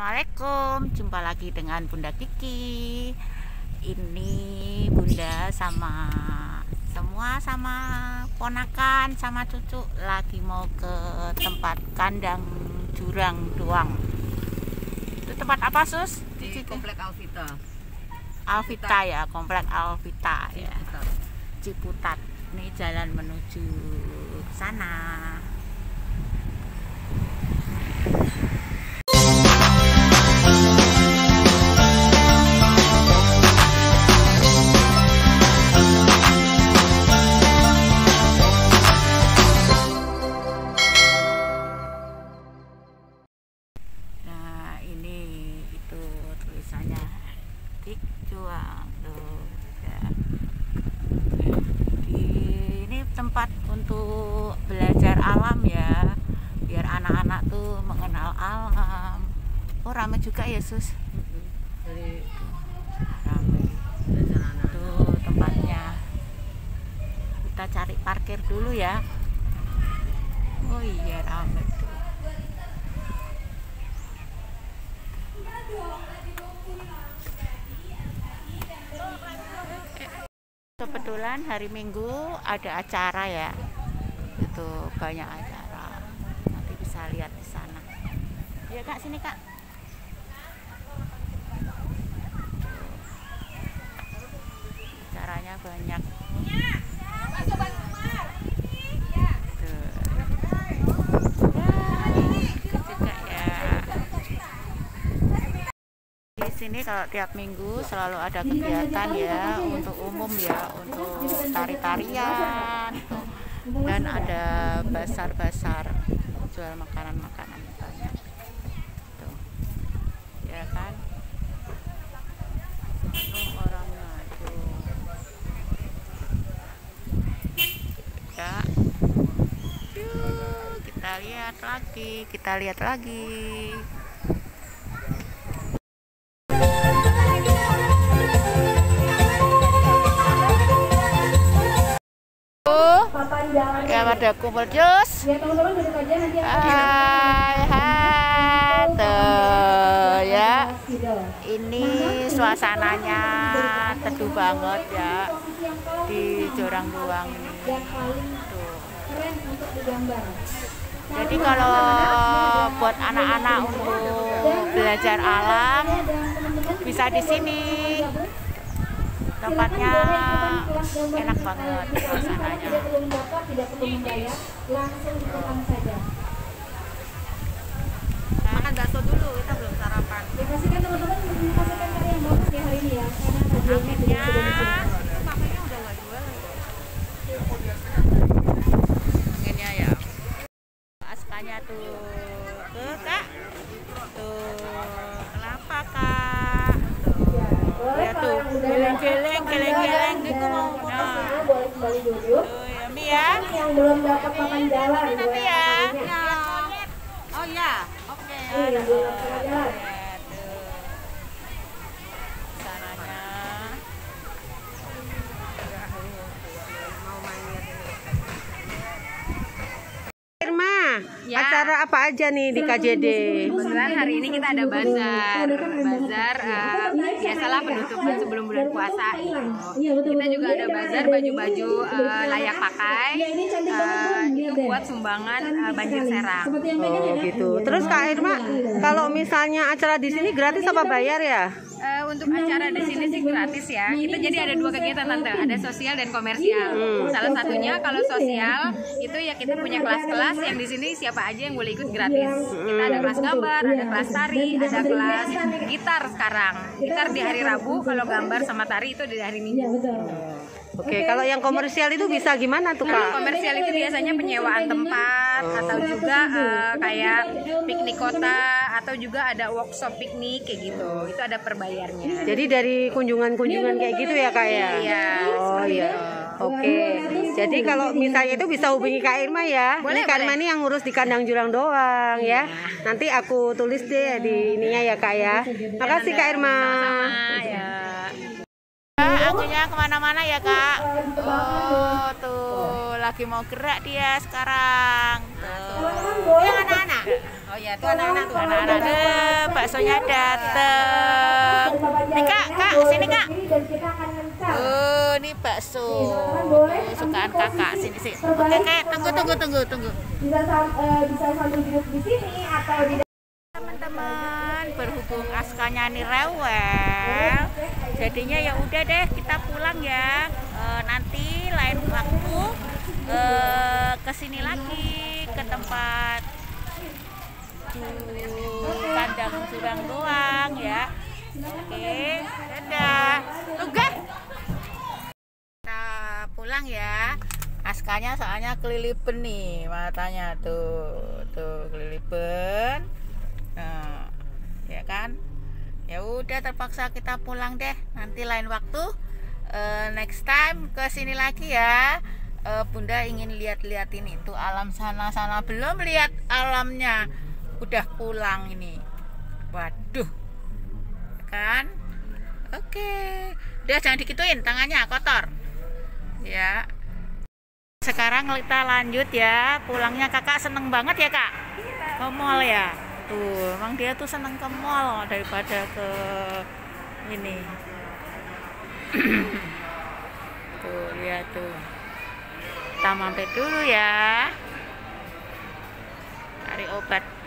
Assalamualaikum, jumpa lagi dengan Bunda Kiki. Ini Bunda sama semua sama ponakan sama cucu lagi mau ke tempat kandang jurang doang. Itu tempat apa sus? di komplek Alvita Alvita ya, komplek Alvita ya. Ciputat. Ini jalan menuju sana. Untuk belajar alam ya. Biar anak-anak tuh mengenal alam. Oh, rame juga ya, Sus. dari Rame. Tuh tempatnya. Kita cari parkir dulu ya. Oh iya, rame tuh. Kebetulan hari Minggu ada acara ya. Itu banyak acara. Nanti bisa lihat di sana. Ya Kak, sini Kak. Acaranya banyak. Ya, ya. Sini kalau tiap minggu selalu ada kegiatan ya untuk umum ya, untuk tari-tarian. Dan ada basar-basar jual makanan-makanan banyak. Tuh. Ya kan? Orangnya tuh. Ya. Yuk, kita lihat lagi, kita lihat lagi. Ya pada kumpul jus. Ya teman-teman duduk aja nanti Hai, hai, tuh ya. Gitu. Ini suasananya teduh banget ya di Jorang Luang ini. Tuh. Jadi kalau buat anak-anak untuk belajar alam bisa di sini. Tempatnya enak banget suasananya. Makan bakso dulu kita belum sarapan Ya pastikan teman-teman menghasilkan karya yang bagus ya hari ini ya, karena hadiahnya disiapkan. makanya udah nggak jual ya. Askanya tuh. Tuh, mau Nah, nah. boleh kembali duduk. Tuh, ya, ya. Yang belum dapat makan jalan, Nanti ya. makannya. oh ya oke yang belum dapat makan jalan. Ya, tuh. Sananya. mau main lihat ini Irma, Ya. Acara apa aja nih di KJD? Kebetulan hari ini kita ada bazar, bazar eh, biasalah penutupan sebelum bulan puasa. gitu. Iya, betul, Kita juga ada bazar baju-baju eh, layak pakai. Ini cantik banget, Bun. Lihat itu buat sumbangan eh, banjir serang. Seperti yang pegang Oh ya. gitu. Terus Kak Irma, kalau misalnya acara di sini gratis apa bayar ya? Eh, untuk acara di sini sih gratis ya. Kita jadi ada dua kegiatan tante, ada sosial dan komersial. Salah satunya kalau sosial itu ya kita punya kelas-kelas yang di sini siapa aja yang boleh ikut gratis. Kita ada kelas gambar, ada kelas tari, ada kelas gitar sekarang. Gitar di hari Rabu, kalau gambar sama tari itu di hari Iya, Minggu. betul. Oke, kalau yang komersial itu bisa gimana tuh Kalau Kak? komersial itu biasanya penyewaan tempat atau juga eh, kayak piknik kota atau juga ada workshop piknik kayak gitu. Itu ada perbayarnya. Jadi dari kunjungan-kunjungan kayak gitu ya Kak ya? Iya, Oh iya. Oke. Jadi kalau misalnya itu bisa hubungi Kak Irma ya. Boleh, ini Kak Irma ini yang ngurus di kandang jurang doang ya. Nanti aku tulis deh di ininya ya Kak ya. Makasih Kak Irma. Sama ya. Akunya ke mana-mana ya kak? Oh tuh lagi mau gerak dia sekarang. Tuh. Yang anak-anak. Oh ya, itu anak-anak tuh. Anak-anak deh, baksonya dateng nih kak kak sini kak dan bakso. Sukaan kakak sini sini. oke kak tunggu tunggu tunggu tunggu. bisa eh, bisa sambil duduk di sini atau di teman-teman berhubung askanya nih rewel jadinya ya udah deh kita pulang ya. Eh, nanti lain waktu eh, ke sini lagi ke tempat kandang jurang doang ya. Oke dadah. Tugas. Kita pulang ya. Askanya soalnya kelilipen nih matanya tuh tuh kelilipen nah ya kan? Ya udah terpaksa kita pulang deh. Nanti lain waktu eh, next time ke sini lagi ya. Eh, bunda ingin lihat-lihat ini tuh alam sana sana. Belum lihat alamnya udah pulang ini. Waduh kan? Oke. Udah jangan dikituin tangannya kotor ya. Sekarang kita lanjut ya. Pulangnya kakak seneng banget ya kak? Ke mall ya? Tuh emang dia tuh seneng ke mall daripada ke ini. Tuh lihat tuh. Kita mampir dulu ya. Cari obat